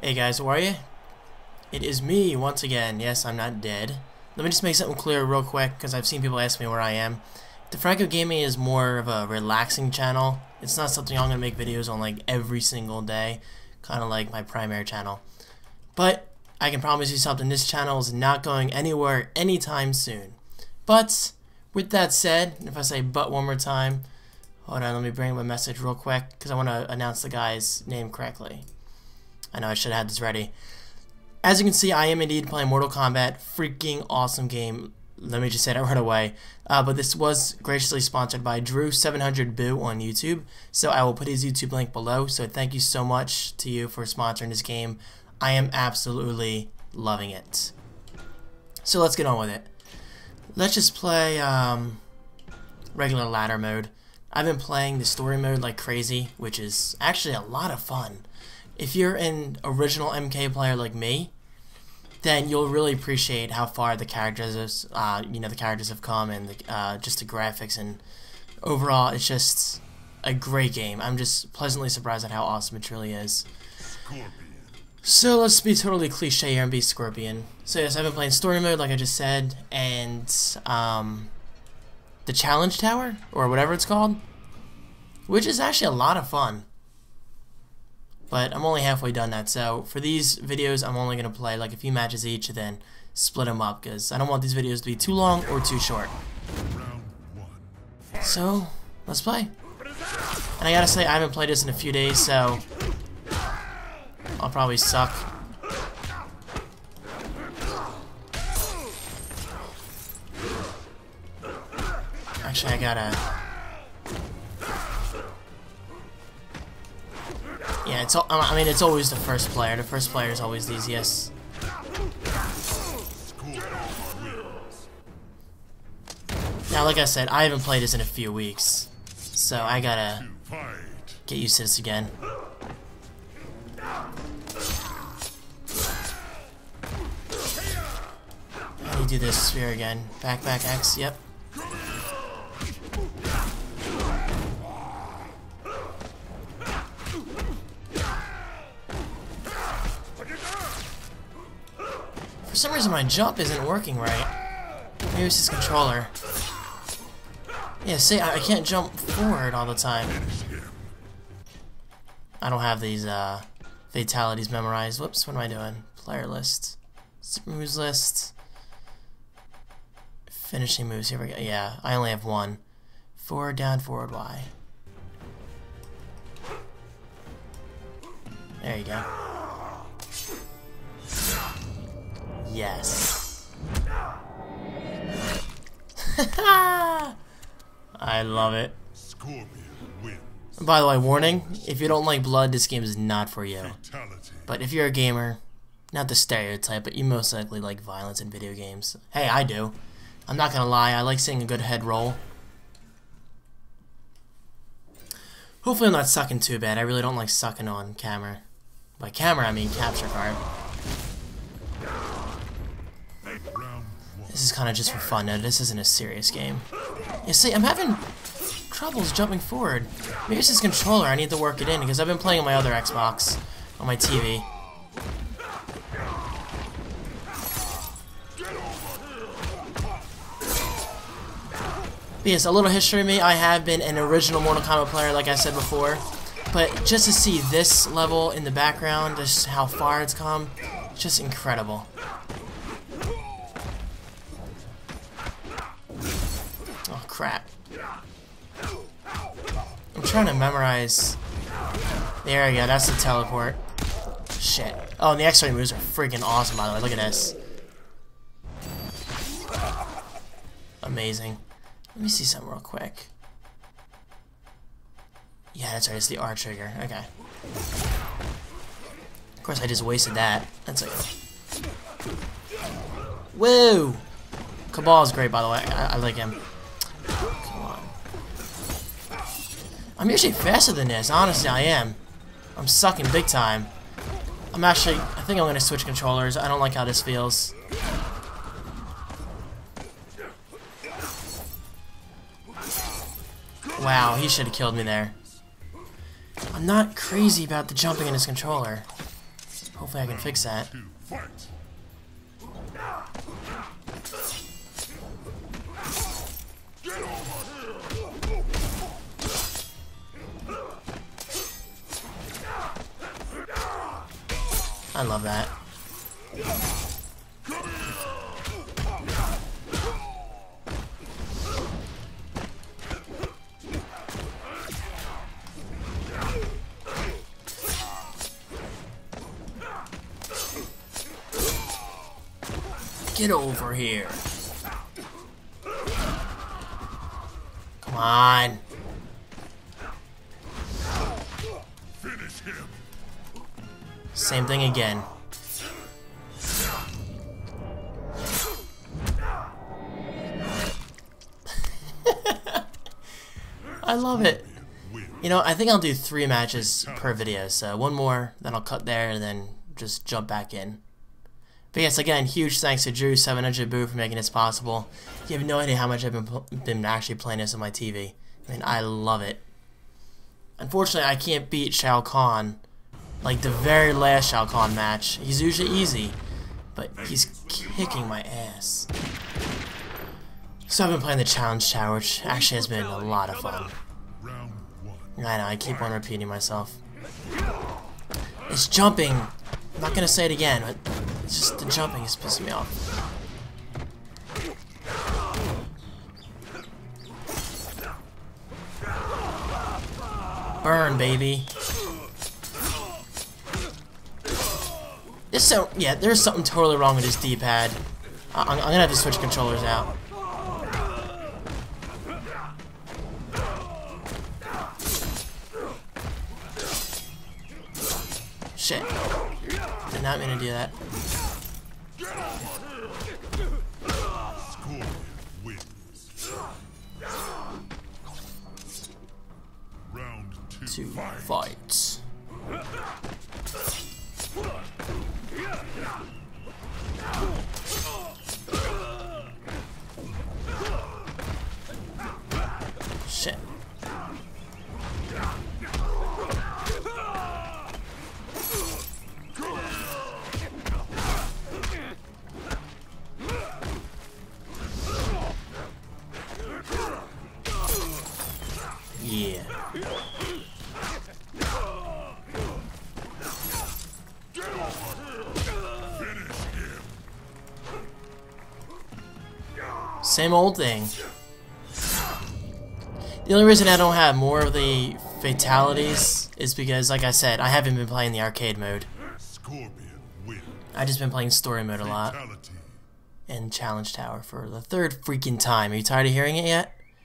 Hey guys, how are you? It is me once again. Yes, I'm not dead. Let me just make something clear real quick because I've seen people ask me where I am. Di Franco Gaming is more of a relaxing channel. It's not something I'm going to make videos on like every single day, kind of like my primary channel. But I can promise you something, this channel is not going anywhere anytime soon. But, with that said, if I say but one more time, hold on, let me bring up a message real quick because I want to announce the guy's name correctly. I know I should have had this ready. As you can see, I am indeed playing Mortal Kombat. Freaking awesome game. Let me just say that right away. Uh, but this was graciously sponsored by Drew700Boo on YouTube. So I will put his YouTube link below. So thank you so much to you for sponsoring this game. I am absolutely loving it. So let's get on with it. Let's just play um, regular ladder mode. I've been playing the story mode like crazy, which is actually a lot of fun if you're an original MK player like me, then you'll really appreciate how far the characters, uh, you know, the characters have come and the, uh, just the graphics and overall, it's just a great game. I'm just pleasantly surprised at how awesome it truly is. Scorpion. So let's be totally cliche here and be Scorpion. So yes, I've been playing story mode, like I just said, and um, the challenge tower or whatever it's called, which is actually a lot of fun. But I'm only halfway done that, so for these videos, I'm only going to play like a few matches each and then split them up, because I don't want these videos to be too long or too short. So, let's play. And I gotta say, I haven't played this in a few days, so I'll probably suck. Actually, I gotta Yeah, it's. I mean, it's always the first player. The first player is always the easiest. Now, like I said, I haven't played this in a few weeks, so I gotta get used to this again. Do you do this spear again? Back, back, X, yep. Some reason my jump isn't working right. Maybe it's this controller. Yeah, see, I, I can't jump forward all the time. I don't have these uh, fatalities memorized. Whoops, what am I doing? Player list. Super moves list. Finishing moves, here we go. Yeah, I only have one. Forward, down, forward, Y. There you go. Yes. I love it. By the way, warning, if you don't like blood, this game is not for you. But if you're a gamer, not the stereotype, but you most likely like violence in video games. Hey, I do. I'm not gonna lie, I like seeing a good head roll. Hopefully I'm not sucking too bad. I really don't like sucking on camera. By camera, I mean capture card. This is kind of just for fun, now this isn't a serious game. You see, I'm having troubles jumping forward. Maybe it's this controller, I need to work it in, because I've been playing on my other Xbox, on my TV. But yes, a little history of me, I have been an original Mortal Kombat player, like I said before. But just to see this level in the background, just how far it's come, it's just incredible. Crap. I'm trying to memorize... There we go, that's the teleport. Shit. Oh, and the X-ray moves are freaking awesome, by the way. Look at this. Amazing. Let me see something real quick. Yeah, that's right, it's the R trigger. Okay. Of course, I just wasted that. That's like... Whoa! Kabal is great, by the way. I, I like him. I'm usually faster than this, honestly I am. I'm sucking big time. I'm actually, I think I'm going to switch controllers. I don't like how this feels. Wow, he should have killed me there. I'm not crazy about the jumping in his controller. Hopefully I can fix that. I love that. Get over here. Come on. Finish him. Same thing again. I love it. You know, I think I'll do three matches per video. So one more, then I'll cut there, and then just jump back in. But yes, again, huge thanks to Drew700 Boo for making this possible. You have no idea how much I've been, been actually playing this on my TV. I mean, I love it. Unfortunately, I can't beat Shao Kahn. Like the very last Shao Kahn match. He's usually easy, but he's kicking my ass. So I've been playing the Challenge Tower, which actually has been a lot of fun. I know, I keep on repeating myself. It's jumping. I'm not gonna say it again, but it's just the jumping is pissing me off. Burn, baby. So yeah, there's something totally wrong with this D-pad. I'm, I'm gonna have to switch controllers out. Shit. Did not mean to do that. Two. Two fight. fights. Yeah. Same old thing. The only reason I don't have more of the fatalities is because, like I said, I haven't been playing the arcade mode. Scorpion wins. I just been playing story mode a lot and Challenge Tower for the third freaking time. Are you tired of hearing it yet?